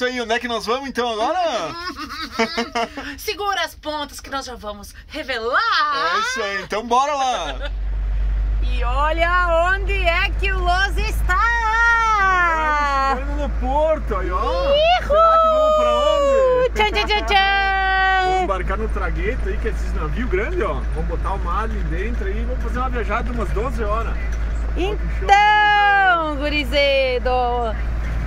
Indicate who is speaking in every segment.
Speaker 1: isso aí, onde é que nós vamos então agora?
Speaker 2: Segura as pontas que nós já vamos revelar.
Speaker 1: É isso aí, então bora lá.
Speaker 2: E olha onde é que o Los está!
Speaker 1: Chegando no porto aí, ó. Será que vamos pra onde?
Speaker 2: Tchan, tchan, tchan,
Speaker 1: Vamos embarcar no tragueto aí, que é esses navios grandes, ó. Vamos botar o mar ali dentro aí e vamos fazer uma viajada de umas 12 horas.
Speaker 2: Então, gurizedo,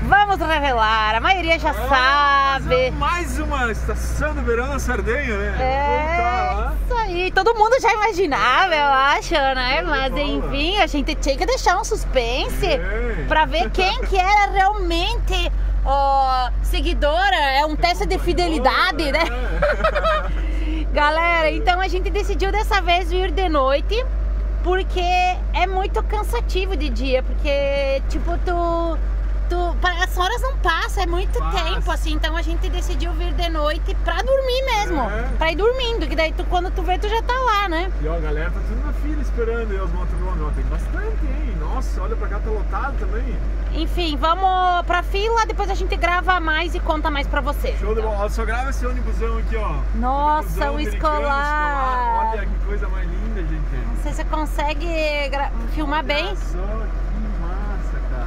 Speaker 2: vamos revelar. A maioria já
Speaker 1: Ah,
Speaker 2: sabe.
Speaker 1: Mais uma estação do verão na Sardenha, né?
Speaker 2: É
Speaker 1: lá.
Speaker 2: isso aí, todo mundo já imaginava, eu acho, né? Mas enfim, a gente tinha que deixar um suspense
Speaker 1: É.
Speaker 2: pra ver quem que era realmente ó, seguidora, é um teste de fidelidade, né?
Speaker 1: É.
Speaker 2: Galera, então a gente decidiu dessa vez vir de noite porque é muito cansativo de dia, porque tipo tu, tu as horas não passam, é muito
Speaker 1: Passa.
Speaker 2: tempo assim, então a gente decidiu vir de noite pra dormir mesmo,
Speaker 1: É.
Speaker 2: pra ir dormindo, que daí tu, quando tu vê tu já tá lá, né?
Speaker 1: E ó, a galera tá tudo na fila esperando aí os motorhome. Ó, Tem bastante, hein? Nossa, olha pra cá, tá lotado também.
Speaker 2: Enfim, vamos pra fila, depois a gente grava mais e conta mais pra vocês.
Speaker 1: Show de bola. Só grava esse ônibusão aqui, ó.
Speaker 2: Nossa, o
Speaker 1: americano,
Speaker 2: escolar.
Speaker 1: Olha que coisa mais linda, gente.
Speaker 2: Não sei se você consegue filmar bem.
Speaker 1: Olha só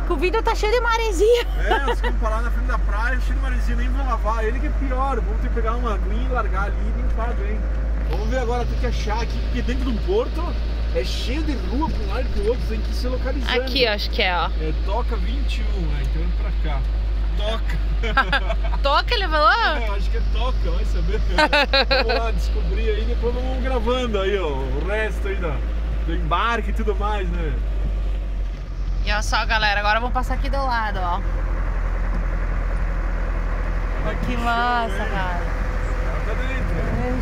Speaker 1: que
Speaker 2: o vídeo tá cheio de maresia.
Speaker 1: É, ficamos parar na frente da praia, cheio de maresia, nem vou lavar. Ele que é pior, vamos ter que pegar uma aguinha e largar ali e limpar bem. Vamos ver agora, tem que achar aqui, porque dentro de um porto é cheio de rua pra um lado e pro outro, tem que se localizando.
Speaker 2: Aqui, acho que é, ó.
Speaker 1: É Toca 21, né? Então indo pra cá. Toca.
Speaker 2: Toca, ele falou?
Speaker 1: É, acho que é Toca, vai saber. vamos lá descobrir aí, depois vamos gravando aí, ó, o resto aí da, do embarque e tudo mais, né?
Speaker 2: E olha só, galera, agora vamos passar aqui do lado, ó. Olha que massa, cara.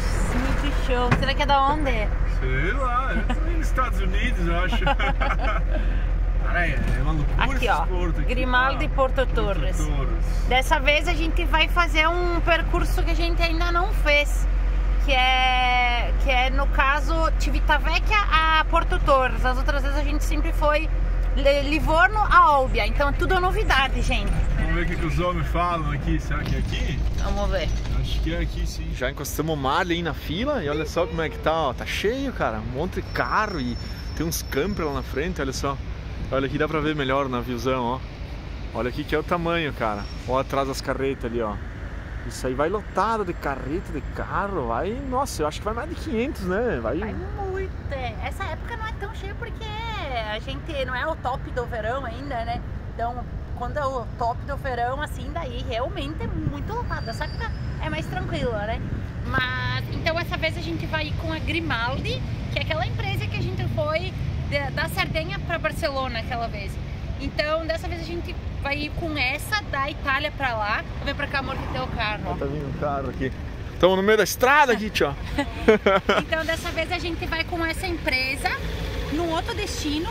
Speaker 2: Sim, que show. Será que é da onde?
Speaker 1: Sei lá, eu nos Estados Unidos, eu acho. Cara, é uma loucura
Speaker 2: Aqui, ó.
Speaker 1: portos aqui.
Speaker 2: Grimaldi e Porto Torres.
Speaker 1: Torres.
Speaker 2: Dessa vez a gente vai fazer um percurso que a gente ainda não fez. Que é, que é no caso, Civitavecchia a Porto Torres. As outras vezes a gente sempre foi Livorno a Olbia. Então é tudo novidade, gente.
Speaker 1: Vamos ver o que, que os homens falam aqui. Será que é aqui?
Speaker 2: Vamos ver.
Speaker 1: Acho que é aqui sim. Já encostamos o mar ali na fila e olha só como é que tá, ó. Tá cheio, cara. Um monte de carro e tem uns campers lá na frente, olha só. Olha aqui dá pra ver melhor o naviozão, ó. Olha aqui que é o tamanho, cara. Ó atrás das carretas ali, ó. Isso aí vai lotado de carreta, de carro, vai... Nossa, eu acho que vai mais de 500, né? Vai...
Speaker 2: Vai muito. é. Essa época não é tão cheia porque a gente não é o top do verão ainda, né? Então, quando é o top do verão, assim, daí realmente é muito lotado. Essa época é mais tranquila, né? Mas, então essa vez a gente vai ir com a Grimaldi, que é aquela empresa que a gente foi da Sardenha para Barcelona aquela vez. Então, dessa vez a gente vai ir com essa da Itália para lá. Vem pra cá, amor, que tem o carro. ó.
Speaker 1: Tá vindo um carro aqui. Estamos no meio da estrada aqui, tio.
Speaker 2: Então dessa vez a gente vai com essa empresa num outro destino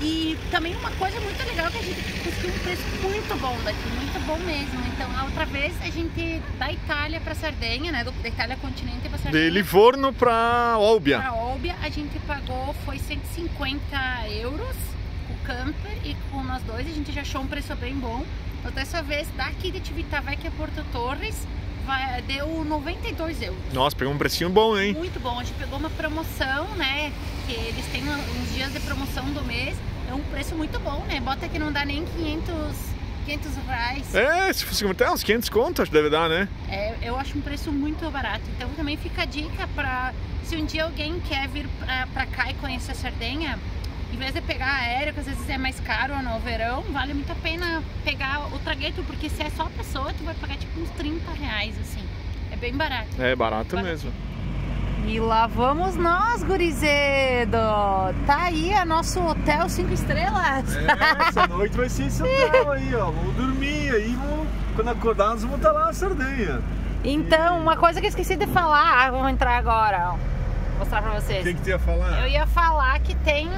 Speaker 2: e também uma coisa muito legal que a gente conseguiu um preço muito bom daqui, muito bom mesmo. Então a outra vez a gente da Itália para Sardenha, né, da Itália continente para Sardenha.
Speaker 1: De Livorno pra Olbia.
Speaker 2: Para Olbia a gente pagou foi 150 euros camper e com nós dois a gente já achou um preço bem bom. Então dessa vez daqui de Civitavecchia a Porto Torres vai, deu 92 euros.
Speaker 1: Nossa, pegou um precinho bom, hein?
Speaker 2: Muito bom, a gente pegou uma promoção, né? Que eles têm uns dias de promoção do mês. É um preço muito bom, né? Bota que não dá nem 500, 500 reais.
Speaker 1: É, se fosse até uns 500 conto, acho que deve dar, né?
Speaker 2: É, eu acho um preço muito barato. Então também fica a dica para se um dia alguém quer vir pra cá e conhecer a Sardenha, em vez de pegar aéreo, que às vezes é mais caro no verão, vale muito a pena pegar o tragueto, porque se é só a pessoa, tu vai pagar tipo uns 30 reais, assim. É bem barato.
Speaker 1: É barato
Speaker 2: Barato.
Speaker 1: mesmo.
Speaker 2: E lá vamos nós, gurizedo! Tá aí a nosso hotel 5 estrelas.
Speaker 1: É, essa noite vai ser esse hotel aí, ó. Vamos dormir aí, vamos... quando acordar nós vamos estar lá na Sardenha.
Speaker 2: Então, uma coisa que eu esqueci de falar, ah, vamos entrar agora, ó. Mostrar pra
Speaker 1: O
Speaker 2: vocês.
Speaker 1: que, que tu ia falar?
Speaker 2: Eu ia falar que tem,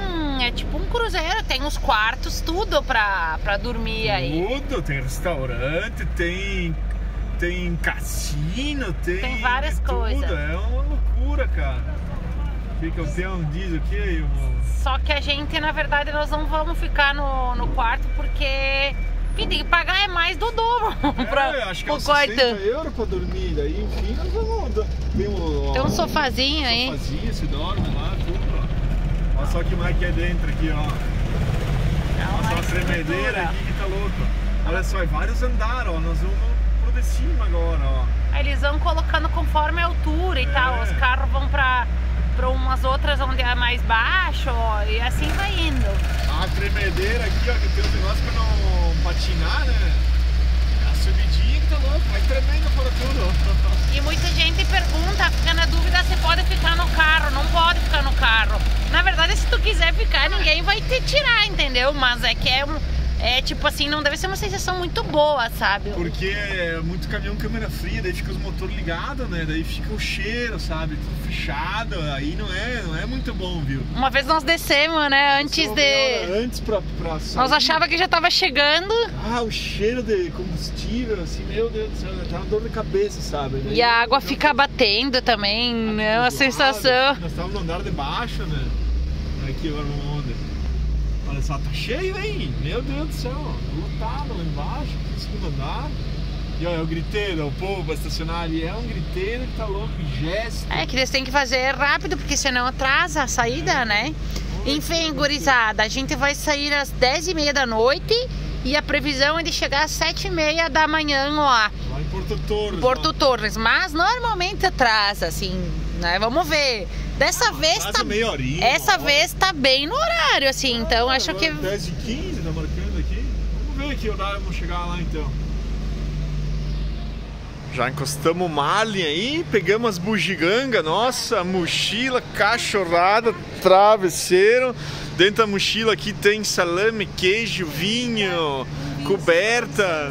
Speaker 2: é tipo um cruzeiro, tem os quartos, tudo pra, pra dormir aí.
Speaker 1: Tudo, tem restaurante, tem, tem cassino, tem.
Speaker 2: Tem várias
Speaker 1: tudo.
Speaker 2: coisas.
Speaker 1: É uma loucura, cara.
Speaker 3: Que campeão diz o que, irmão?
Speaker 2: Só que a gente, na verdade, nós não vamos ficar no, no quarto porque enfim, tem que pagar é mais do dobro pra,
Speaker 3: É, acho que é
Speaker 2: pro
Speaker 3: uns
Speaker 2: quarto.
Speaker 3: 60 euros pra dormir. Daí, enfim, nós vamos. Dar- Tem um,
Speaker 2: Tem um sofazinho aí.
Speaker 3: sofazinho, se dorme lá, tudo, ó. Olha só que mais que é dentro aqui, ó.
Speaker 2: Não,
Speaker 3: Olha só a tremedeira aqui que tá louco. Olha só, é vários andares, ó. Nós vamos pro de cima agora, ó.
Speaker 2: Eles vão colocando conforme a altura e tal.
Speaker 3: É.
Speaker 2: Os carros vão pra, pra umas outras onde é mais baixo ó, e assim vai indo.
Speaker 3: A tremedeira aqui, ó, que tem um negócio pra não patinar, né? A subidinha que tá louco, vai tremendo.
Speaker 2: E muita gente pergunta, fica na dúvida se pode ficar no carro. Não pode ficar no carro. Na verdade, se tu quiser ficar, ninguém vai te tirar, entendeu? Mas é que é um. É tipo assim, não deve ser uma sensação muito boa, sabe?
Speaker 3: Porque é muito caminhão câmera fria, daí fica os motores ligados, né? Daí fica o cheiro, sabe? Tudo fechado, aí não é, não é muito bom, viu?
Speaker 2: Uma vez nós descemos, né? Antes de.
Speaker 3: Antes pra, pra sair.
Speaker 2: Nós achava que já tava chegando
Speaker 3: Ah, o cheiro de combustível, assim, meu Deus do céu, dá uma dor de cabeça, sabe? Daí-
Speaker 2: e a água fica batendo também, né? Uma sensação.
Speaker 3: Nós estávamos no andar de baixo, né? Aqui agora no onda. Olha só, tá cheio, hein? Meu Deus do céu, lotado lá embaixo, no segundo andar. E olha, o griteiro, o povo vai estacionar ali, é um griteiro que tá louco, gesto.
Speaker 2: É que eles têm que fazer rápido, porque senão atrasa a saída, né? Enfim, gurizada, a gente vai sair às 10h30 da noite e a previsão é de chegar às 7h30 da manhã lá,
Speaker 3: Lá em Porto Torres.
Speaker 2: Porto
Speaker 3: ó.
Speaker 2: Torres. Mas normalmente atrasa, assim, né? Vamos ver. Dessa vez tá.
Speaker 3: meia horinha,
Speaker 2: Essa vez tá bem no horário, assim, então
Speaker 3: Ah,
Speaker 2: acho
Speaker 3: agora
Speaker 2: que.
Speaker 3: 10 e 15 tá marcando aqui. Vamos ver que horário vamos chegar lá então. Já encostamos o Marlin aí, pegamos as bugigangas, nossa, mochila, cachorrada, travesseiro. Dentro da mochila aqui tem salame, queijo, vinho, coberta,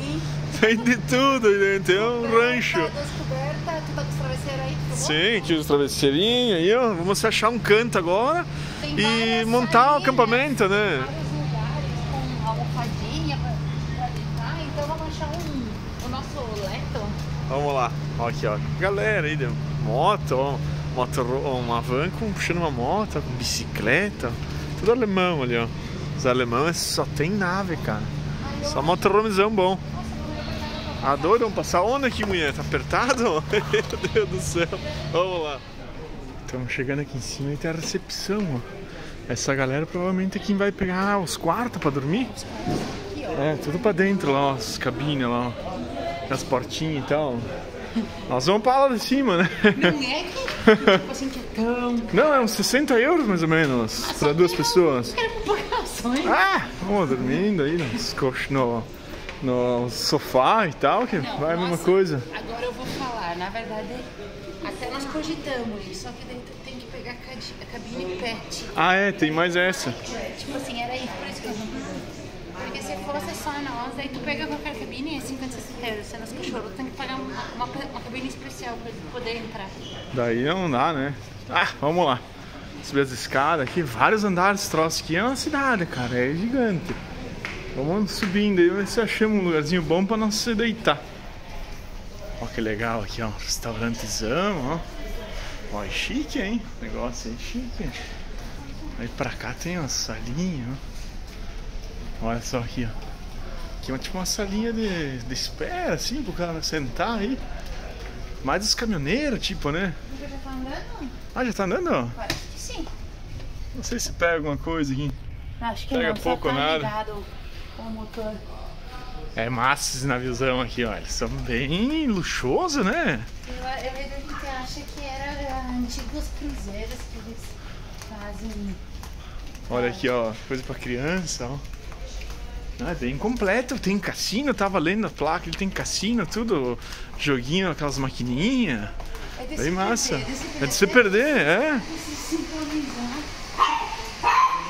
Speaker 3: tem de tudo aí dentro, é um rancho.
Speaker 2: Descoberta, tu tá com os travesseiros aí, por favor?
Speaker 3: Sim, aqui os travesseirinhos aí, ó. Vamos achar um canto agora
Speaker 2: Tem
Speaker 3: e montar o
Speaker 2: salinhas,
Speaker 3: acampamento, né?
Speaker 2: Vários lugares com almofadinha pra, pra deitar, então vamos achar um, o nosso leto.
Speaker 3: Vamos lá, ó aqui, ó. Galera aí, de moto, ó. Moto, uma van com, puxando uma moto, com bicicleta. Tudo alemão ali, ó. Os alemães só tem nave, cara. Só motorhomezão bom. Ah, doido, vamos passar onde aqui, mulher? Tá apertado? Meu Deus do céu. Vamos lá. Estamos chegando aqui em cima e tem a recepção, ó. Essa galera provavelmente é quem vai pegar os quartos pra dormir. É, tudo pra dentro lá, ó, as cabines lá, ó. As portinhas e tal. Nós vamos pra lá de cima, né?
Speaker 2: Não é que, tipo assim, que é tão...
Speaker 3: Não, é uns 60 euros mais ou menos, pra duas pessoas.
Speaker 2: Quero comparações.
Speaker 3: Ah, vamos dormindo aí nos cox- no, no sofá e tal, que
Speaker 2: Não,
Speaker 3: vai a mesma coisa.
Speaker 2: Agora eu vou falar, na verdade, até nós cogitamos isso, só que daí tem que pegar a cabine pet.
Speaker 3: Ah, é, tem mais essa.
Speaker 2: Tipo assim, era isso, por isso que nós não. Porque se fosse só nós, aí tu pega qualquer cabine e é 50, 60 euros. Se nos cachorros, tem que pagar uma, uma, uma cabine especial pra poder entrar.
Speaker 3: Daí não dá, né? Ah, vamos lá. Subir as escadas aqui, vários andares troço aqui. É uma cidade, cara, é gigante. Vamos subindo aí, ver se achamos um lugarzinho bom pra nós se deitar. Ó que legal aqui, ó. Restaurantezão, ó. Ó, é chique, hein? O negócio é chique. Aí pra cá tem uma salinha, ó. Olha só aqui, ó. Aqui é tipo uma salinha de, de espera, assim, pro cara sentar aí. Mais os caminhoneiros, tipo, né?
Speaker 2: Já tá andando?
Speaker 3: Ah, já tá andando?
Speaker 2: Parece que sim.
Speaker 3: Não sei se pega alguma coisa aqui.
Speaker 2: Acho que
Speaker 3: Pega
Speaker 2: não,
Speaker 3: pouco
Speaker 2: tá
Speaker 3: nada.
Speaker 2: ligado o motor.
Speaker 3: É massa esse naviozão aqui, ó. Eles são bem luxuosos, né?
Speaker 2: Eu, eu vejo a gente acha que era antigos cruzeiros que eles fazem.
Speaker 3: Olha aqui, ó. Coisa pra criança, ó. Ah, é bem completo. Tem cassino, eu tava lendo a placa. Ele tem cassino, tudo. Joguinho, aquelas maquininhas.
Speaker 2: É de
Speaker 3: Bem
Speaker 2: se
Speaker 3: massa.
Speaker 2: perder,
Speaker 3: É de se perder, é.
Speaker 2: de se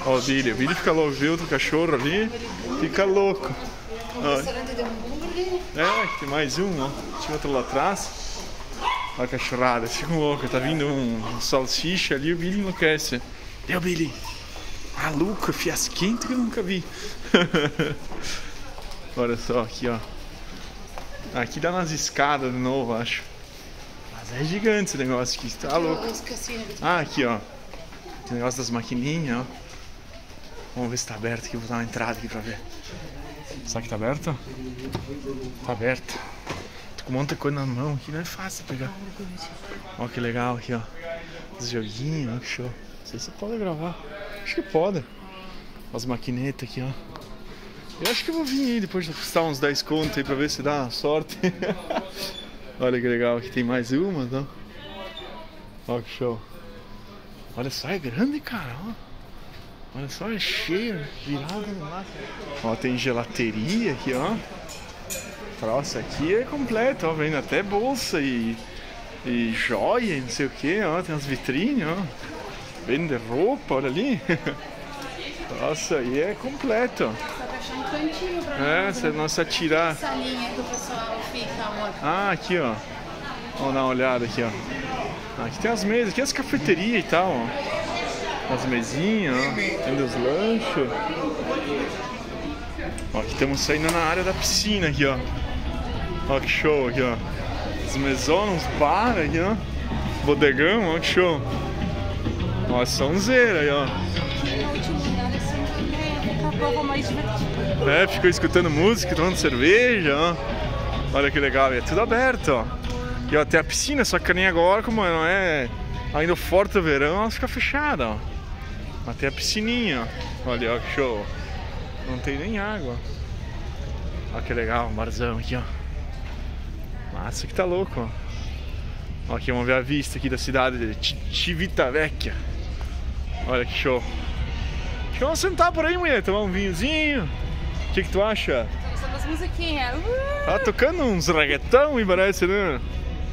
Speaker 3: Ó, o Billy. O Billy fica louco, viu outro cachorro ali. Fica louco.
Speaker 2: Um restaurante de hambúrguer.
Speaker 3: É, tem mais um, ó. Tinha outro lá atrás. Olha a cachorrada, ficam loucos. Tá vindo um, salsicha ali, o Billy enlouquece. Deu, Billy. Maluco, fiasquento que eu nunca vi. Olha só aqui, ó. Aqui dá nas escadas de novo, acho. Mas é gigante esse negócio aqui, tá louco. Ah, aqui, ó. Tem negócio das maquininhas, ó. Vamos ver se tá aberto aqui, vou dar uma entrada aqui pra ver. Será que tá aberto? Tá aberto. Tô com um monte de coisa na mão aqui, não é fácil pegar. Ó que legal aqui, ó. Os joguinhos, ó, que show. Não sei se pode gravar. Acho que pode. As maquinetas aqui, ó. Eu acho que eu vou vir aí depois de custar uns 10 contos aí pra ver se dá sorte. Olha que legal, aqui tem mais uma, não? Ó que show. Olha só, é grande, cara, ó. Olha só, é cheio, virada no máximo. Ó, tem gelateria aqui, ó. Nossa, aqui é completo, ó. Vem até bolsa e, e joia e não sei o que, ó. Tem umas vitrines, ó. Vende roupa, olha ali. Nossa, aí é completo, ó.
Speaker 2: Um cantinho pra
Speaker 3: É,
Speaker 2: nós,
Speaker 3: se
Speaker 2: né?
Speaker 3: não se atirar.
Speaker 2: Salinha que o pessoal fica, amor.
Speaker 3: Ah, aqui, ó. Vamos dar uma olhada aqui, ó. Aqui tem as mesas, aqui é as cafeterias e tal, ó. As mesinhas, ó. Tem lanches. Ó, aqui estamos saindo na área da piscina aqui, ó. Ó que show aqui, ó. Os mesonas, uns bar aqui, ó. Bodegão, ó que show. Ó, sonzeira aí, ó. É, ficou escutando música, tomando cerveja, ó. Olha que legal, é tudo aberto, ó. E ó, tem a piscina, só que nem agora, como não é ainda o forte do verão, ela fica fechada, ó. Mas tem a piscininha, ó. Olha, ó, que show. Não tem nem água. Ó que legal, um barzão aqui, ó. Massa que tá louco, ó. Ó, aqui vamos ver a vista aqui da cidade de Civitavecchia. Olha que show. Acho que vamos sentar por aí, mulher, tomar um vinhozinho. O que, que tu acha?
Speaker 2: São as musiquinhas. Uh!
Speaker 3: Tá tocando uns reggaetão, me parece, né?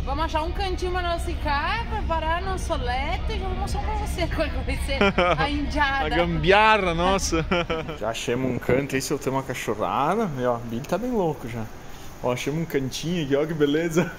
Speaker 2: Vamos achar um cantinho pra nós ficar, preparar nosso solete e já vou mostrar pra você qual que vai ser a
Speaker 3: A
Speaker 2: indiada.
Speaker 3: gambiarra, nossa. já achamos um canto aí, soltamos uma cachorrada. E ó, o Billy tá bem louco já. Ó, achamos um cantinho aqui, ó, que beleza.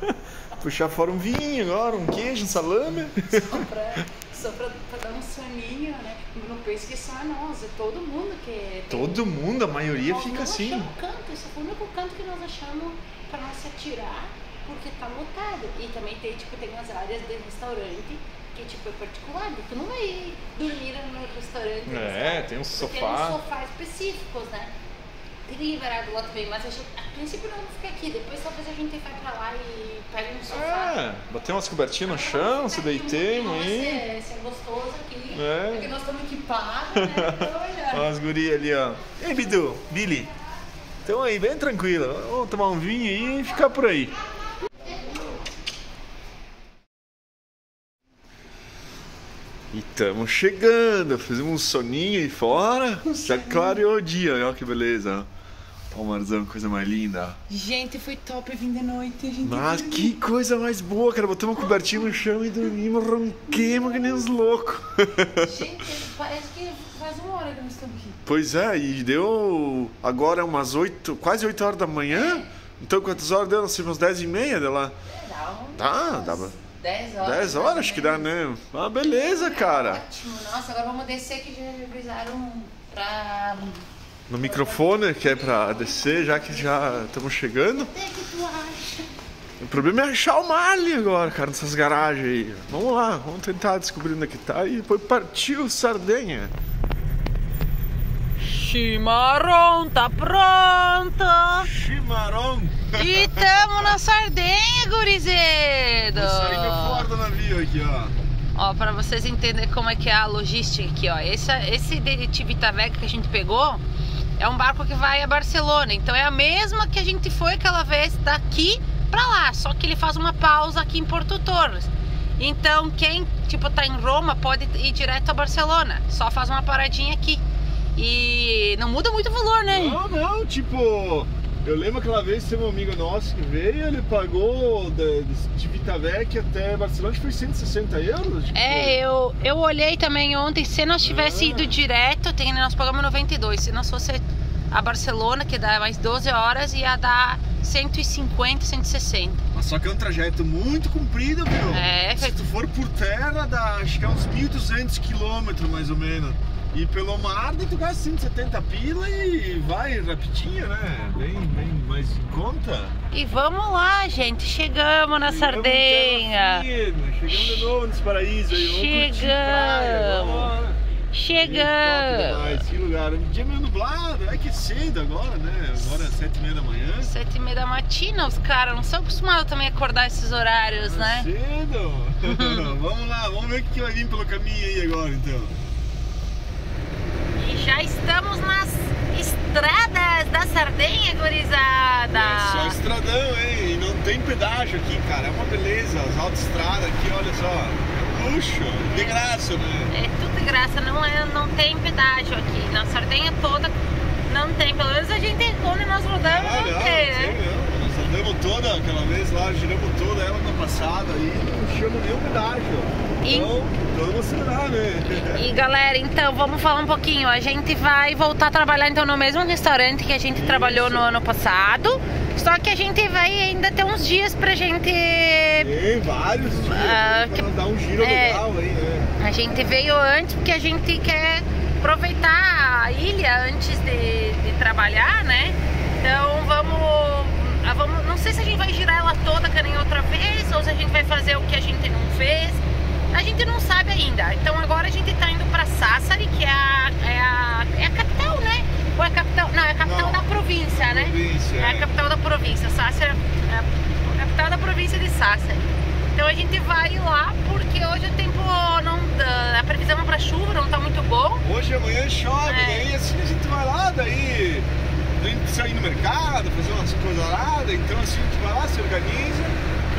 Speaker 3: Puxar fora um vinho agora, um queijo, um salame.
Speaker 2: Só pra, só pra, pra dar um soninho, né? Não pense que só é nós, é todo mundo que tem-
Speaker 3: Todo mundo, a maioria
Speaker 2: Nós
Speaker 3: fica
Speaker 2: não
Speaker 3: assim.
Speaker 2: achamos canto, esse foi o único canto que nós achamos pra nós se atirar, porque tá lotado. E também tem, tipo, tem umas áreas de restaurante que, tipo, é particular, tu não vai dormir no restaurante.
Speaker 3: É, tem
Speaker 2: porque
Speaker 3: sofá.
Speaker 2: Tem uns sofás específicos, né? Tem que liberar do outro também, mas a, gente, a princípio não vamos ficar aqui, depois talvez a gente vai pra lá e pegue um sofá.
Speaker 3: É, botei umas cobertinhas no chão, se deitemos aí.
Speaker 2: é, se é gostoso aqui,
Speaker 3: É.
Speaker 2: porque nós estamos equipados, né? Então, olha.
Speaker 3: As gurias ali, ó. Ei, Bidu, Billy. Então aí, bem tranquilo. Vamos tomar um vinho aí e ficar por aí. E estamos chegando. Fizemos um soninho aí fora. Já clareou o dia, ó que beleza. Ó, o marzão, coisa mais linda.
Speaker 2: Gente, foi top vir de noite, gente.
Speaker 3: Mas que coisa mais boa, cara. Botamos uma cobertinha no chão e dormimos, ronquemos que nem uns loucos.
Speaker 2: Gente, parece que faz uma hora que nós estamos aqui.
Speaker 3: Pois é, e deu agora umas 8, quase 8 horas da manhã. Então quantas horas deu? Nós temos 10 e meia dela.
Speaker 2: Dá um.
Speaker 3: Dá, dá pra-
Speaker 2: 10 horas.
Speaker 3: 10 horas acho que dá, né? Ah, beleza, cara.
Speaker 2: Ótimo. Nossa, agora vamos descer que já avisaram pra.
Speaker 3: No microfone, que é pra descer, já que já estamos chegando.
Speaker 2: O que que tu acha?
Speaker 3: O problema é achar o Marley agora, cara, nessas garagens aí. Vamos lá, vamos tentar descobrir onde é que tá e depois partiu Sardenha.
Speaker 2: Chimarrão tá pronto!
Speaker 3: Chimarrão!
Speaker 2: E tamo na Sardenha, gurizedo!
Speaker 3: Saindo fora do navio aqui, ó.
Speaker 2: Ó, pra vocês entenderem como é que é a logística aqui, ó. Esse, esse de Civitavecchia que a gente pegou é um barco que vai a Barcelona. Então é a mesma que a gente foi aquela vez daqui pra lá. Só que ele faz uma pausa aqui em Porto Torres. Então quem, tipo, tá em Roma pode ir direto a Barcelona. Só faz uma paradinha aqui. E não muda muito o valor, né?
Speaker 3: Não, não, tipo, eu lembro aquela vez que teve um amigo nosso que veio, ele pagou de, de Vitavec até Barcelona, acho que foi 160 euros. Tipo,
Speaker 2: É, eu, eu olhei também ontem, se nós tivesse
Speaker 3: Ah.
Speaker 2: ido direto, tem, nós pagamos 92. Se nós fosse a Barcelona, que dá mais 12 horas, ia dar 150, 160.
Speaker 3: Mas só que é um trajeto muito comprido, viu?
Speaker 2: É,
Speaker 3: Se tu for por terra, dá acho que é uns 1.200 quilômetros mais ou menos.
Speaker 1: E pelo mar, daí tu gasta 170 pila e vai rapidinho, né? Bem, bem mais em conta.
Speaker 2: E vamos lá, gente. Chegamos na
Speaker 1: Chegamos
Speaker 2: Sardenha.
Speaker 1: Chegamos de novo nesse paraíso aí. Praia
Speaker 2: Chegamos. Chegamos.
Speaker 1: que lugar. Um dia meio nublado, é que é cedo agora, né? Agora é sete e meia da manhã.
Speaker 2: Sete e meia da matina, os caras não são acostumados também a acordar esses horários,
Speaker 1: Tá
Speaker 2: né?
Speaker 1: Cedo. vamos lá, vamos ver o que vai vir pelo caminho aí agora então.
Speaker 2: E já estamos nas estradas da Sardenha, gurizada.
Speaker 1: É só estradão, hein? E não tem pedágio aqui, cara. É uma beleza. As autoestradas aqui, olha só. Luxo. De graça, né?
Speaker 2: É tudo de graça, não, é, não tem pedágio aqui. Na Sardenha toda não tem. Pelo menos a gente, quando nós rodamos,
Speaker 1: Ah,
Speaker 2: não
Speaker 1: não,
Speaker 2: tem, né?
Speaker 1: não. Toda aquela vez lá, giramos toda ela na passada e não chama nenhum pedágio.
Speaker 2: E-
Speaker 1: Então, vamos acelerar, né?
Speaker 2: E galera, então vamos falar um pouquinho. A gente vai voltar a trabalhar então no mesmo restaurante que a gente trabalhou no ano passado. Só que a gente vai ainda ter uns dias pra gente.
Speaker 1: Tem vários dias
Speaker 2: Ah,
Speaker 1: né, pra
Speaker 2: que-
Speaker 1: dar um giro
Speaker 2: é.
Speaker 1: legal aí, né?
Speaker 2: A gente veio antes porque a gente quer aproveitar a ilha antes de, de trabalhar, né? Então vamos, ah, vamos. Não sei se a gente vai girar ela toda que nem outra vez ou se a gente vai fazer o que a gente não fez. A gente não sabe ainda. Então agora a gente tá indo pra Sassari, que é a, é a, é a capital, né? Ou é a capital? Não, é a capital
Speaker 1: Não.
Speaker 2: da província, né?
Speaker 1: Província,
Speaker 2: É a
Speaker 1: é.
Speaker 2: capital da província. Sassari é a capital da província de Sassari. Então a gente vai lá porque hoje o tempo não dá, a previsão para chuva não tá muito bom.
Speaker 1: Hoje amanhã chove,
Speaker 2: É.
Speaker 1: daí assim a gente vai lá, daí tem que sair no mercado, fazer umas coisas lá, então assim a gente vai lá, se organiza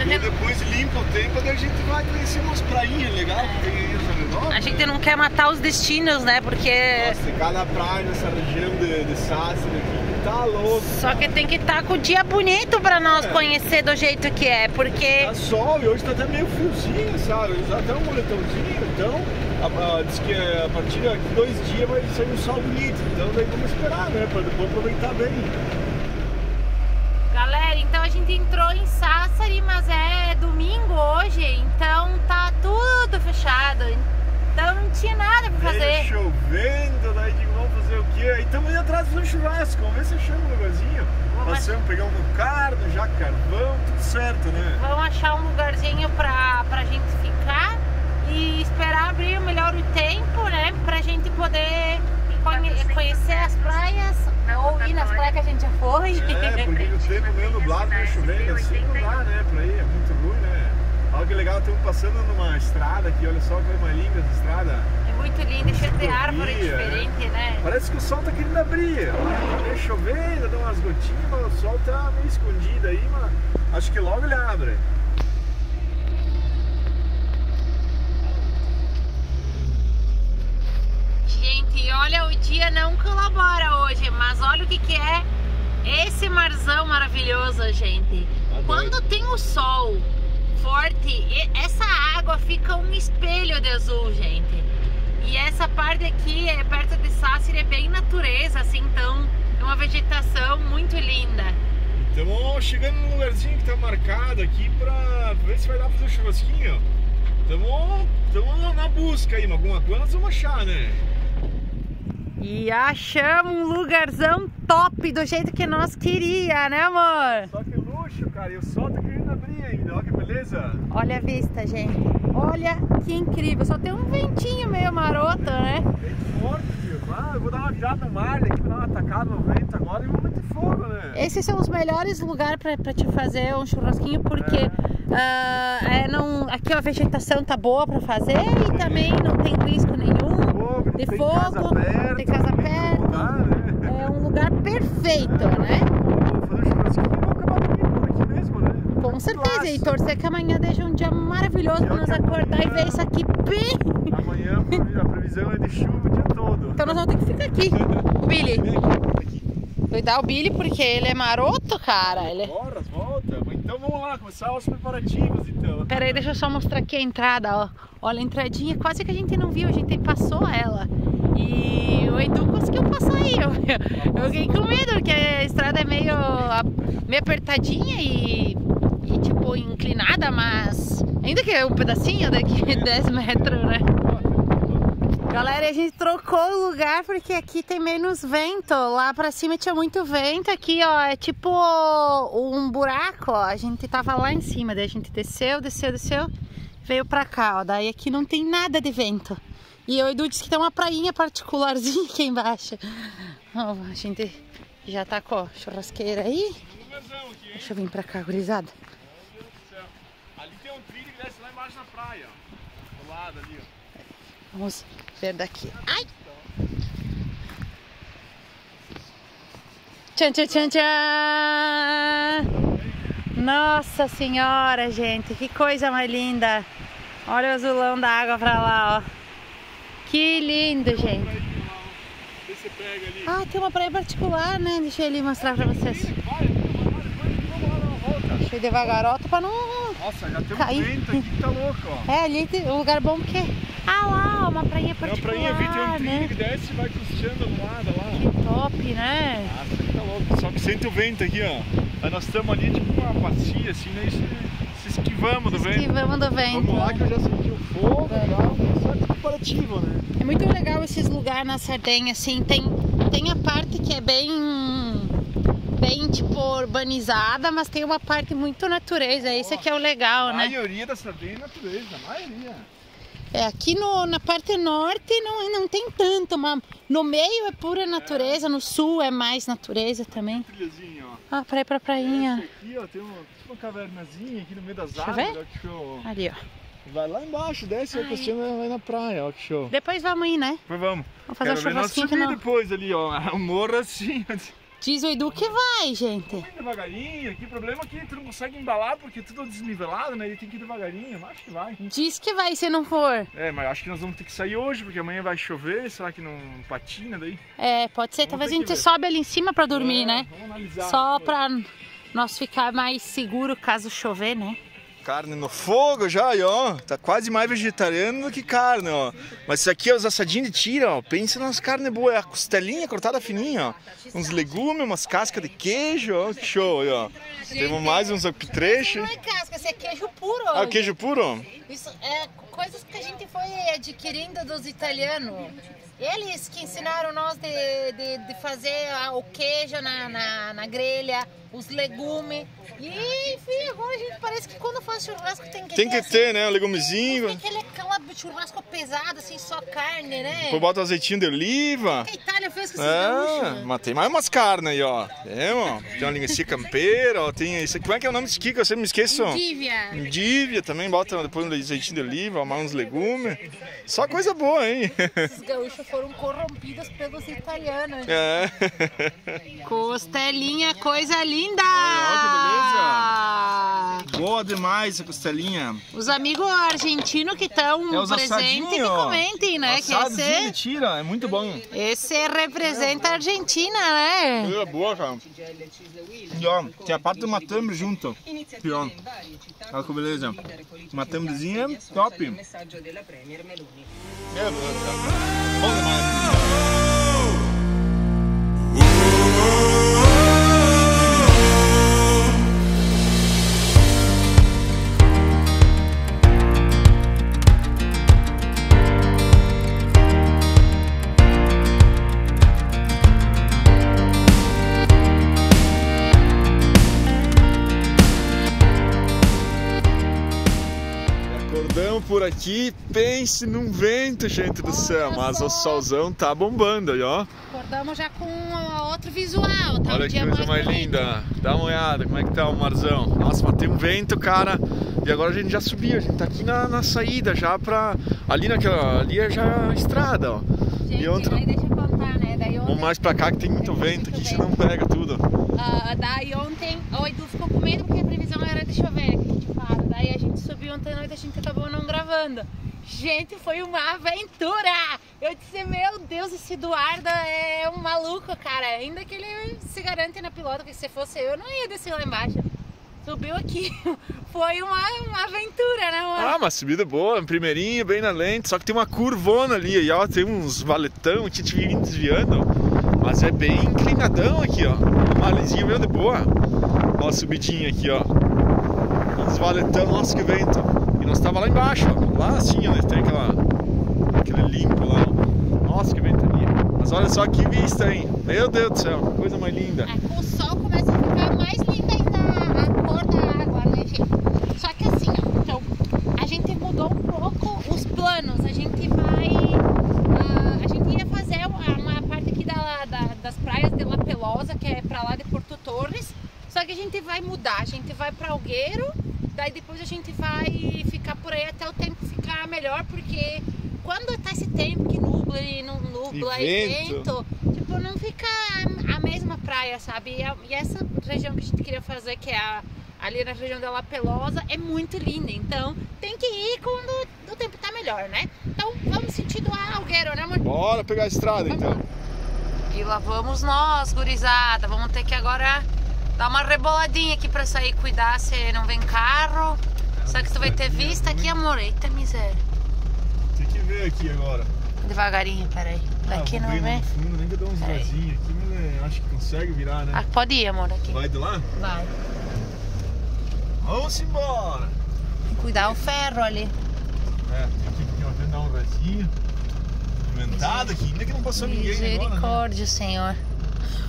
Speaker 1: e depois limpa o tempo, daí a gente vai conhecer umas prainhas legais que tem aí redor.
Speaker 2: A gente
Speaker 1: né?
Speaker 2: não quer matar os destinos, né? Porque
Speaker 1: Nossa, cada praia nessa região de, de Sácira aqui tá louco.
Speaker 2: só que tem que estar com o dia bonito para nós
Speaker 1: É.
Speaker 2: conhecer do jeito que é, porque
Speaker 1: Tá sol e hoje tá até meio friozinho, sabe? Usar até um moletãozinho, então a, a, diz que a partir de dois dias vai sair um sol bonito, então daí vamos esperar, né? Pra depois aproveitar bem.
Speaker 2: Galera, então a gente entrou em Sassari, mas é domingo hoje, então tá tudo fechado. Então não tinha nada pra
Speaker 1: Veio
Speaker 2: fazer.
Speaker 1: chovendo, daí digo, vamos fazer o quê? Aí estamos indo atrás de um churrasco, vamos ver se achamos um lugarzinho.
Speaker 2: Vamos
Speaker 1: Passamos, pegamos um carne, já carvão, tudo certo, né?
Speaker 2: Vamos achar um lugarzinho pra, pra gente ficar e esperar abrir melhor o tempo, né? Pra gente poder conhe- conhecer as praias ou ir nas praias que a gente já foi.
Speaker 1: É, porque o tempo meio nublado, meio chovendo, assim não dá, né? Pra ir, é muito ruim, né? Olha que legal, estamos passando numa estrada aqui, olha só que mais linda essa estrada.
Speaker 2: É muito lindo, cheio de árvore diferente, né?
Speaker 1: Parece que o sol tá querendo abrir. Tá chovendo, dá umas gotinhas, mas o sol tá meio escondido aí, mas acho que logo ele abre.
Speaker 2: Gente, olha, o dia não colabora hoje, mas olha o que que é esse marzão maravilhoso, gente.
Speaker 1: Tá
Speaker 2: Quando tem o sol forte, essa água fica um espelho de azul, gente. E essa parte aqui, é perto de Sácira, é bem natureza, assim, então é uma vegetação muito linda.
Speaker 1: Estamos chegando num lugarzinho que tá marcado aqui pra ver se vai dar pra fazer um churrasquinho. Estamos na busca aí, alguma coisa nós vamos achar, né?
Speaker 2: E achamos um lugarzão top do jeito que nós queria, né, amor?
Speaker 1: Só que luxo, cara, e o sol tá querendo abrir ainda, olha que beleza.
Speaker 2: Olha a vista, gente. Olha que incrível. Só tem um ventinho meio maroto, né?
Speaker 1: Bem forte, viu? Ah, eu vou dar uma virada no mar ali, vou dar uma atacada no vento agora e vou meter fogo, né?
Speaker 2: Esses são os melhores lugares pra, pra te fazer um churrasquinho, porque ah, é, não, aqui a vegetação tá boa pra fazer e também não tem risco De
Speaker 1: tem
Speaker 2: fogo,
Speaker 1: casa perto,
Speaker 2: tem casa perto.
Speaker 1: Lugar, né?
Speaker 2: É um lugar perfeito, né?
Speaker 1: Mesmo, né?
Speaker 2: Com certeza. E torcer que amanhã deixa um dia maravilhoso pra nós acordar e ver isso aqui bem.
Speaker 1: Amanhã a previsão é de chuva o dia todo.
Speaker 2: Então nós vamos ter que ficar aqui. Billy, cuidar o Billy porque ele é maroto, cara. Ele é...
Speaker 1: Bora, volta. Então vamos lá, começar os preparativos então.
Speaker 2: Pera aí, deixa eu só mostrar aqui a entrada, ó. Olha a entradinha, quase que a gente não viu, a gente passou ela. E o Edu conseguiu passar aí. Eu, eu fiquei com medo, porque a estrada é meio, meio apertadinha e, e tipo inclinada, mas ainda que é um pedacinho daqui, 10 metros, né? Galera, a gente trocou o lugar porque aqui tem menos vento. Lá pra cima tinha muito vento. Aqui, ó, é tipo um buraco, ó. A gente tava lá em cima, daí a gente desceu, desceu, desceu. Veio pra cá, ó. Daí aqui não tem nada de vento. E o Edu disse que tem uma prainha particularzinha aqui embaixo. Ó, a gente já tá com a churrasqueira aí. Deixa eu vir pra cá, gurizada.
Speaker 3: Ali tem um trilho que desce lá embaixo na praia, ó. Do lado ali, ó.
Speaker 2: Vamos ver daqui. Ai! Tchan, tchan, tchan, tchan! Nossa senhora, gente, que coisa mais linda! Olha o azulão da água pra lá, ó. Que lindo, gente. Ah, tem uma praia particular, né? Deixa eu ali mostrar pra vocês. Deixa eu ir devagaroto pra não...
Speaker 3: Nossa, já tem um
Speaker 2: Cair.
Speaker 3: vento aqui que tá louco, ó.
Speaker 2: É, ali um lugar bom porque... Ah lá, uma prainha
Speaker 3: Tem uma
Speaker 2: particular,
Speaker 3: prainha, tem um trilho
Speaker 2: né?
Speaker 3: que desce e vai custeando do lado lá.
Speaker 2: Que top, né?
Speaker 3: Nossa, aqui tá louco. Só que sente o vento aqui, ó. Aí nós estamos ali, tipo uma bacia, assim, né? Se, se esquivamos do vento.
Speaker 2: Esquivamos do vento.
Speaker 3: Vamos lá que eu já senti o fogo, legal. Só que comparativo, né?
Speaker 2: É muito legal esses lugares na Sardenha, assim, tem, tem a parte que é bem, bem, tipo, urbanizada, mas tem uma parte muito natureza, esse aqui é o legal,
Speaker 3: A
Speaker 2: né?
Speaker 3: maioria da Sardenha é natureza, a maioria.
Speaker 2: É, aqui no, na parte norte não, não tem tanto, mas no meio é pura natureza, no sul é mais natureza também.
Speaker 3: Trilhazinha, ó.
Speaker 2: Ah, pra ir pra
Speaker 3: Esse
Speaker 2: prainha.
Speaker 3: aqui, ó, tem uma, uma cavernazinha aqui no meio das
Speaker 2: eu
Speaker 3: árvores, ó, que show.
Speaker 2: Ali, ó.
Speaker 3: Vai lá embaixo, desce, vai
Speaker 2: Ai.
Speaker 3: custeando vai na praia, ó, que show.
Speaker 2: Depois vamos ir, né?
Speaker 3: Mas vamos.
Speaker 2: Vamos fazer
Speaker 3: Quero
Speaker 2: um churrasquinho
Speaker 3: subir
Speaker 2: não...
Speaker 3: depois ali, ó. O morro assim,
Speaker 2: Diz o Edu que vai, gente.
Speaker 3: Vai devagarinho, aqui o problema é que tu não consegue embalar porque é tudo desnivelado, né? E tem que ir devagarinho, mas acho que vai.
Speaker 2: Diz que vai se não for.
Speaker 3: É, mas acho que nós vamos ter que sair hoje, porque amanhã vai chover, será que não patina daí?
Speaker 2: É, pode ser.
Speaker 3: Vamos
Speaker 2: Talvez a
Speaker 3: que
Speaker 2: gente sobe ali em cima pra dormir,
Speaker 3: É,
Speaker 2: né?
Speaker 3: Vamos analisar.
Speaker 2: Só pra nós ficar mais seguro caso chover, né?
Speaker 3: Carne no fogo já, aí, ó. Tá quase mais vegetariano do que carne, ó. Mas isso aqui é os assadinhos de tira, ó. Pensa nas carnes boas. É a costelinha cortada fininha, ó. Uns legumes, umas cascas de queijo, ó. Que show aí, ó. Temos mais uns apetrechos.
Speaker 2: é casca, isso é queijo puro.
Speaker 3: Ah, o queijo puro?
Speaker 2: Isso é coisas que a gente foi adquirindo dos italianos. Eles que ensinaram nós de, de, de fazer o queijo na, na, na grelha, os legumes. E enfim, agora a gente parece que quando faz churrasco tem que
Speaker 3: Tem
Speaker 2: ter.
Speaker 3: que ter, né? Um legumezinho.
Speaker 2: Tem aquele aquela churrasco pesado, assim, só carne, né?
Speaker 3: Depois bota azeitinho de oliva.
Speaker 2: Que a Itália fez com esses
Speaker 3: É,
Speaker 2: gaúchos.
Speaker 3: mas tem mais umas carnes aí, ó. Tem, ó. Tem uma linguiça campeira, ó. Tem isso. Como é que é o nome disso aqui que eu sempre me esqueço?
Speaker 2: Dívia.
Speaker 3: Indívia também, bota depois um azeitinho de oliva, mais uns legumes. Só coisa boa, hein?
Speaker 2: Esses gaúchos foram corrompidos pelos italianos.
Speaker 3: É.
Speaker 2: Costelinha, coisa linda!
Speaker 3: Boa demais essa costelinha.
Speaker 2: Os amigos argentinos que estão
Speaker 3: É os
Speaker 2: presentes, que comentem, né? Que esse,
Speaker 3: tira, é muito bom.
Speaker 2: esse representa a Argentina, né?
Speaker 3: Coisa boa, cara. E ó, tem a parte do matambre junto. Ó. Olha que beleza. Matambrezinha top. É, bom demais. Acordamos por aqui, pense num vento, gente do céu. Mas o solzão tá bombando aí, ó.
Speaker 2: Acordamos já com uh, outro visual, tá?
Speaker 3: Olha
Speaker 2: um
Speaker 3: que coisa mais
Speaker 2: bonito.
Speaker 3: linda. Dá uma olhada, como é que tá o marzão. Nossa, mas tem um vento, cara. E agora a gente já subiu, a gente tá aqui na, na saída já pra. Ali naquela. Ali é já a estrada, ó.
Speaker 2: Gente,
Speaker 3: E ontem-
Speaker 2: deixa eu contar, né? Daí
Speaker 3: Vamos
Speaker 2: ontem,
Speaker 3: mais pra cá que tem muito vento aqui, senão pega tudo.
Speaker 2: ah, daí ontem o Edu ficou com medo porque a previsão era de chover, que a gente fala. Daí a gente subiu ontem à noite a gente acabou não gravando. Gente, foi uma aventura! Eu disse, meu Deus, esse Eduardo é um maluco, cara. Ainda que ele se garante na pilota, que se fosse eu, eu não ia descer lá embaixo. Subiu aqui. Foi uma, uma aventura, né, mano?
Speaker 3: Ah, uma subida boa, primeirinho, bem na lente, só que tem uma curvona ali, e ó, tem uns valetão aqui te vindo desviando, mas é bem inclinadão aqui, ó. Uma lisinha meio de boa. Ó, subidinha aqui, ó. Uns valetão, nossa que vento. E nós tava lá embaixo, ó. Lá assim, ó, tem aquela
Speaker 1: aquele limpo lá. Nossa, que ventania. Mas olha só que vista, hein? Meu Deus do céu, coisa mais linda.
Speaker 2: É, com o sol começa a ficar mais linda ainda a cor da água, né, gente? Só que assim, ó, então, a gente mudou um pouco os planos. A gente vai. ah, a gente ia fazer uma, parte aqui da, da- das praias de La Pelosa, que é pra lá de Porto Torres. Só que a gente vai mudar. A gente vai pra Algueiro, a gente vai ficar por aí até o tempo ficar melhor, porque quando tá esse tempo que nubla e não nubla
Speaker 1: E
Speaker 2: e
Speaker 1: vento.
Speaker 2: tipo, não fica a- mesma praia, sabe? E, essa região que a gente queria fazer, que é a- ali na região da La Pelosa, é muito linda. Então tem que ir quando o tempo tá melhor, né? Então vamos sentido Algueiro, né, amor?
Speaker 1: Bora pegar a estrada então.
Speaker 2: E lá vamos nós, gurizada. Vamos ter que agora dar uma reboladinha aqui pra sair cuidar se não vem carro. Só que tu vai ter vista aqui, amor. Eita miséria.
Speaker 1: Tem que ver aqui agora.
Speaker 2: Devagarinho, peraí. Daqui
Speaker 1: ah,
Speaker 2: não vem.
Speaker 1: Fundo, nem que eu dou uns
Speaker 2: Peraí.
Speaker 1: vazinhos aqui, mas é, acho que consegue virar, né?
Speaker 2: Ah, pode ir, amor, aqui.
Speaker 1: Vai de lá?
Speaker 2: Vai.
Speaker 1: Vamos embora!
Speaker 2: Cuidar o ferro ali.
Speaker 1: É, tem que dar um vazinho. Inventado aqui, ainda que não passou ninguém agora, né?
Speaker 2: Misericórdia, Senhor.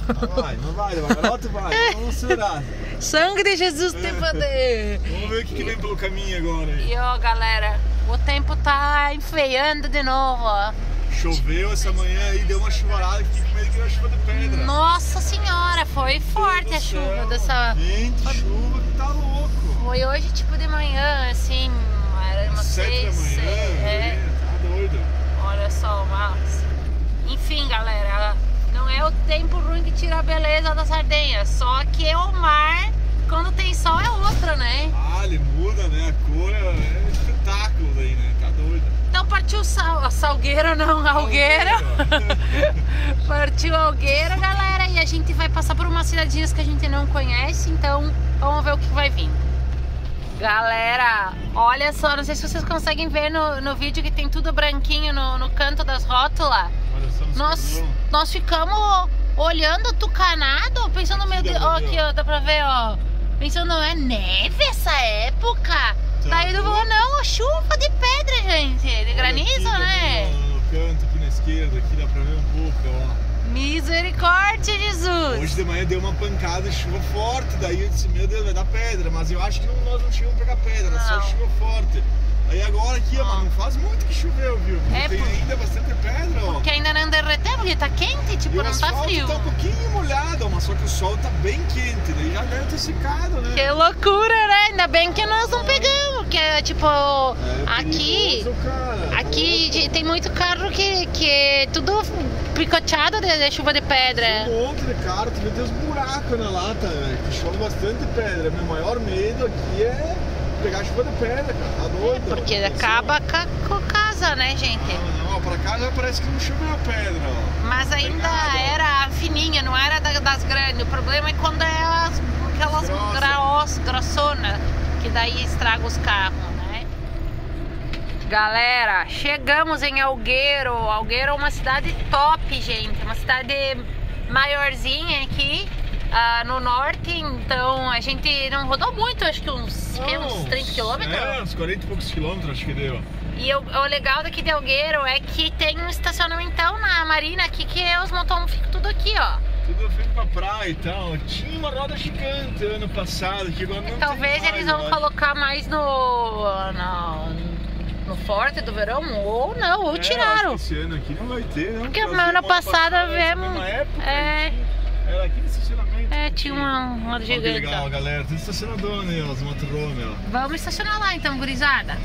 Speaker 1: Não vai, não vai, devagarote vai. Vamos acelerar.
Speaker 2: Sangue de Jesus tem poder.
Speaker 1: Vamos ver o que, que vem pelo caminho agora aí.
Speaker 2: E ó, galera, o tempo tá enfeiando de novo, ó.
Speaker 1: Choveu essa manhã aí, deu uma chuvarada que fiquei com medo que era chuva de pedra.
Speaker 2: Nossa senhora, foi forte a chuva
Speaker 1: céu,
Speaker 2: dessa.
Speaker 1: Vento, chuva que tá louco.
Speaker 2: Foi hoje, tipo de manhã, assim, era umas
Speaker 1: Sete da
Speaker 2: seis,
Speaker 1: manhã,
Speaker 2: seis, é.
Speaker 1: tá doido.
Speaker 2: Olha só, mas. Enfim, galera, não é o tempo ruim que tira a beleza da Sardenha, só que o mar, quando tem sol, é outra, né?
Speaker 1: Ah, ele muda, né? A cor é, é espetáculo daí, né? Tá doido.
Speaker 2: Então partiu sal, a salgueira não, algueira. Partiu Algueira, galera, e a gente vai passar por umas cidadinhas que a gente não conhece, então vamos ver o que vai vir. Galera, olha só, não sei se vocês conseguem ver no, no vídeo que tem tudo branquinho no, no canto das rótulas. Nós, nós ficamos olhando tucanado, pensando, meu
Speaker 1: Aqui
Speaker 2: Deus, ó, aqui,
Speaker 1: ó.
Speaker 2: dá pra ver, ó. Pensando, é neve essa época?
Speaker 1: Tá
Speaker 2: Daí ele falou, não, chuva de pedra, gente, de granizo,
Speaker 1: aqui,
Speaker 2: né?
Speaker 1: No, canto aqui na esquerda, aqui dá pra ver um pouco, ó.
Speaker 2: Misericórdia, Jesus!
Speaker 1: Hoje de manhã deu uma pancada de chuva forte, daí eu disse, meu Deus, vai dar pedra, mas eu acho que não- nós não tínhamos pegar pedra, era só
Speaker 2: Não.
Speaker 1: chuva forte. Aí agora aqui, ó, mas não faz muito que choveu, viu? Porque
Speaker 2: É,
Speaker 1: tem
Speaker 2: por-
Speaker 1: ainda bastante pedra, ó.
Speaker 2: Que ainda não derreteu, porque tá quente,
Speaker 1: E
Speaker 2: tipo,
Speaker 1: o
Speaker 2: não tá frio.
Speaker 1: tá um pouquinho molhado, mas só que o sol tá bem quente, daí já deve ter secado, né?
Speaker 2: Que loucura, né? Ainda bem que nós não pegamos, que é tipo,
Speaker 1: É
Speaker 2: aqui...
Speaker 1: perigoso, cara.
Speaker 2: Aqui de- tem muito carro que, que é tudo picoteado de, de chuva de pedra.
Speaker 1: Um monte de tu vê tem uns buracos na lata, velho, que chove bastante pedra. Meu maior medo aqui é pegar chuva de pedra, cara. Tá doido?
Speaker 2: Porque
Speaker 1: Assim,
Speaker 2: acaba com a, casa, né, gente?
Speaker 1: Não, não, pra já parece que não choveu pedra, ó.
Speaker 2: Mas ainda
Speaker 1: nada.
Speaker 2: era fininha, não era da- das grandes. O problema é quando é as, aquelas graos, grossonas, que daí estraga os carros, né? Galera, chegamos em Algueiro. Algueiro é uma cidade top, gente. Uma cidade maiorzinha aqui ah, no norte. Então a gente não rodou muito, acho que uns, que, uns 30 quilômetros.
Speaker 1: É, uns 40 e poucos quilômetros acho que deu.
Speaker 2: E o, o legal daqui de Algueiro é que tem um estacionamentão na Marina aqui que os motorhomens ficam tudo aqui, ó.
Speaker 1: Tudo feito pra praia e tal. Tinha uma roda gigante ano passado, que agora não
Speaker 2: Talvez
Speaker 1: mais,
Speaker 2: eles vão
Speaker 1: acho.
Speaker 2: colocar mais no, no, no forte do verão, ou não, ou
Speaker 1: É,
Speaker 2: tiraram.
Speaker 1: Esse ano aqui não vai ter, não.
Speaker 2: Porque passado
Speaker 1: essa
Speaker 2: vemos-
Speaker 1: mesma época,
Speaker 2: é.
Speaker 1: Era aqui no estacionamento.
Speaker 2: É, tinha uma, uma
Speaker 1: Olha que
Speaker 2: gigante.
Speaker 1: legal,
Speaker 2: ó.
Speaker 1: galera. Tem estacionador, né? Os motorhome, ó.
Speaker 2: Vamos estacionar lá então, gurizada.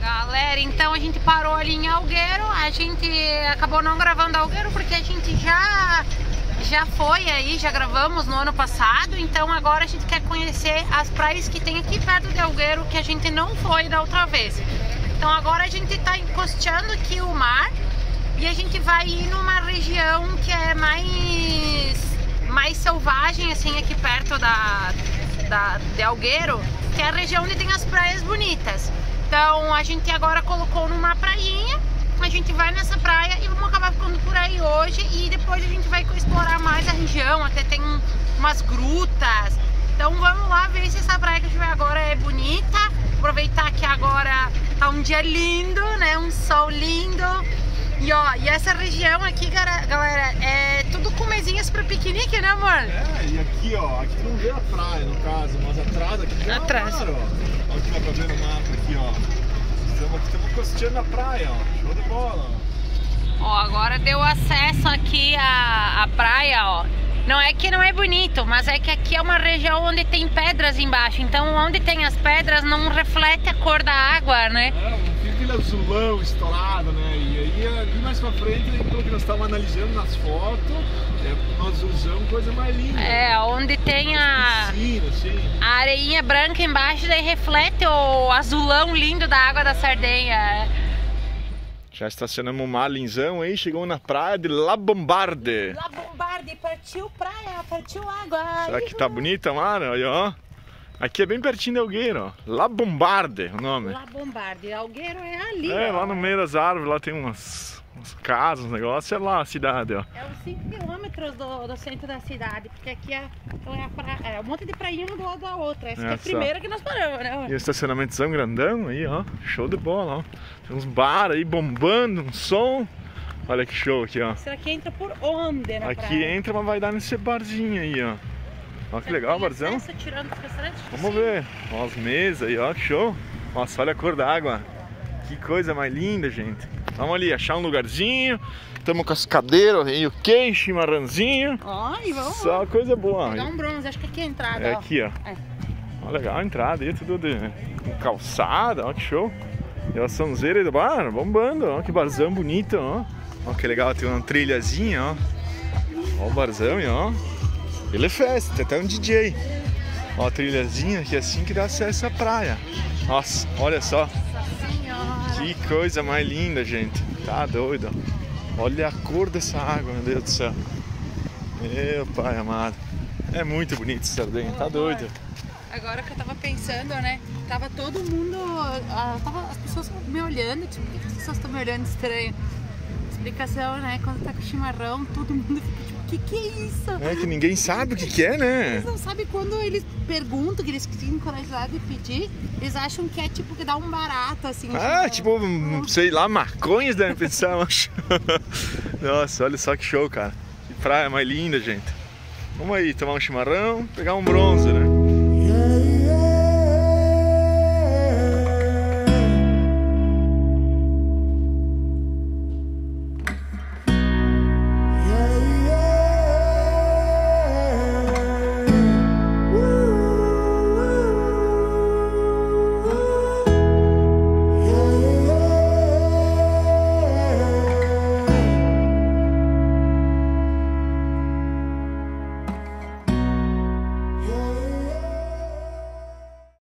Speaker 2: Galera, então a gente parou ali em Algueiro. A gente acabou não gravando Algueiro porque a gente já já foi aí, já gravamos no ano passado. Então agora a gente quer conhecer as praias que tem aqui perto de Algueiro que a gente não foi da outra vez. Então agora a gente tá encosteando aqui o mar e a gente vai ir numa região que é mais mais selvagem assim aqui perto da, da de Algueiro, que é a região onde tem as praias bonitas. Então a gente agora colocou numa prainha, a gente vai nessa praia e vamos acabar ficando por aí hoje e depois a gente vai explorar mais a região, até tem um- umas grutas Então vamos lá ver se essa praia que a gente vai agora é bonita. Aproveitar que agora tá um dia lindo, né? Um sol lindo. E ó, e essa região aqui, galera, é tudo com mesinhas para piquenique, né amor?
Speaker 3: É, e aqui ó, aqui tu não vê a praia no caso, mas atrás aqui já
Speaker 2: atrás.
Speaker 3: Mar, ó. Olha que dá pra ver no mapa aqui, ó. Estamos, estamos costeando na praia, ó. Show de bola, ó.
Speaker 2: Ó, agora deu acesso aqui à, à praia, ó. Não é que não é bonito, mas é que aqui é uma região onde tem pedras embaixo. Então, onde tem as pedras não reflete a cor da água, né?
Speaker 3: É, fica aquele azulão estourado, né? Mais pra frente, pelo que nós estávamos analisando nas fotos, é um azulzão, coisa mais linda.
Speaker 2: É, onde tem a,
Speaker 3: piscina, assim.
Speaker 2: a areinha branca embaixo, daí reflete o azulão lindo da água da Sardenha.
Speaker 3: Já estacionamos um malinzão aí, chegamos na praia de La Bombarde.
Speaker 2: La Bombarde, partiu praia, partiu água.
Speaker 3: Será que tá bonita, Mara? Olha, ó. Aqui é bem pertinho de Algueiro, ó. La Bombarde, o nome.
Speaker 2: La Bombarde, Algueiro é ali.
Speaker 3: É,
Speaker 2: ó.
Speaker 3: lá no meio das árvores, lá tem umas uns casas, uns negócios, é lá a cidade, ó.
Speaker 2: É uns 5 quilômetros do, do, centro da cidade, porque aqui é, é, pra, é um monte de prainha uma do lado da outra. Essa é, é a primeira que nós paramos, né?
Speaker 3: E o estacionamentozão grandão aí, ó. Show de bola, ó. Tem uns bar aí bombando, um som. Olha que show aqui, ó.
Speaker 2: Será que entra por onde na
Speaker 3: Aqui
Speaker 2: praia?
Speaker 3: entra, mas vai dar nesse barzinho aí, ó. Ó que legal, barzão. Vamos ver. Ó, as mesas aí, ó, que show. Nossa, olha a cor da água. Que coisa mais linda, gente. Vamos ali achar um lugarzinho. Tamo com as cadeiras aí, o queijo, chimarrãozinho.
Speaker 2: Ai, vamos.
Speaker 3: Só coisa boa.
Speaker 2: Pegar um bronze, acho que aqui é a entrada.
Speaker 3: É
Speaker 2: ó.
Speaker 3: aqui, ó.
Speaker 2: É.
Speaker 3: ó. Legal a entrada aí, tudo de calçada, ó, que show. E a sonzeira aí do bar, bombando, ó, que barzão bonito, ó. Ó, que legal, tem uma trilhazinha, ó. Ó o barzão, ó. Ele é festa, tem até um DJ. Ó a trilhazinha que é assim que dá acesso à praia. Nossa, olha só. Que coisa mais linda, gente. Tá doido. Olha a cor dessa água, meu Deus do céu. Meu pai amado. É muito bonito esse Sardenha, tá doido.
Speaker 2: Agora que eu tava pensando, né? Tava todo mundo. ah, tava as pessoas me olhando, tipo, por que as pessoas estão me olhando estranho? Explicação, né? Quando tá com chimarrão, todo mundo fica que, que é isso?
Speaker 3: É que ninguém sabe o que, que é, né?
Speaker 2: Eles não sabem quando eles perguntam, que eles têm curiosidade de pedir, eles acham que é tipo que dá um barato, assim.
Speaker 3: Ah, tipo, sei lá, maconhas devem pensar, acho. Nossa, olha só que show, cara. Que praia mais linda, gente. Vamos aí tomar um chimarrão, pegar um bronze, né?